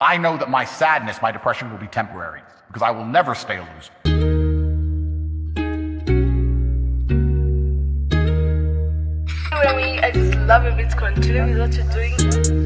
I know that my sadness, my depression will be temporary because I will never stay a loser. I just love continue with what you're doing.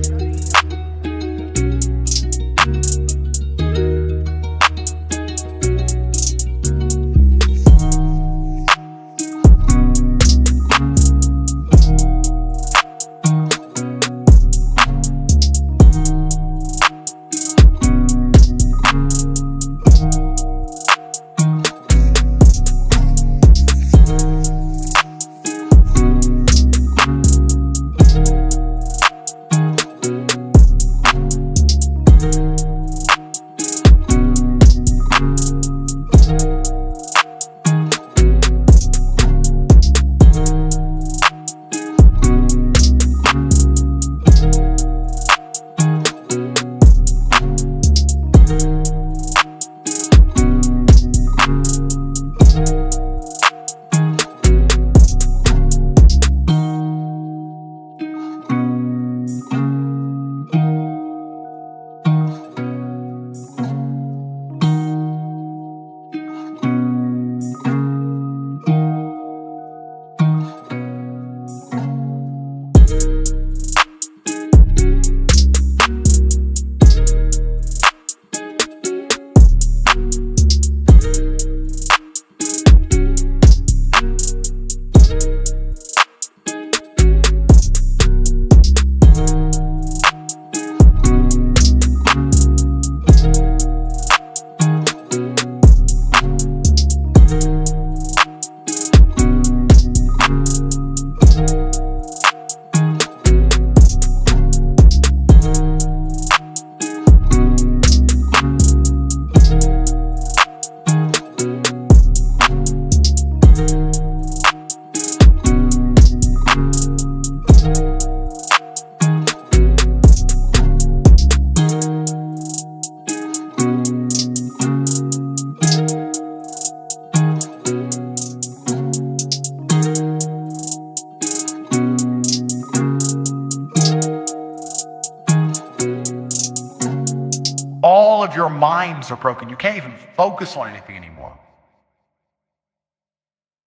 all of your minds are broken. You can't even focus on anything anymore.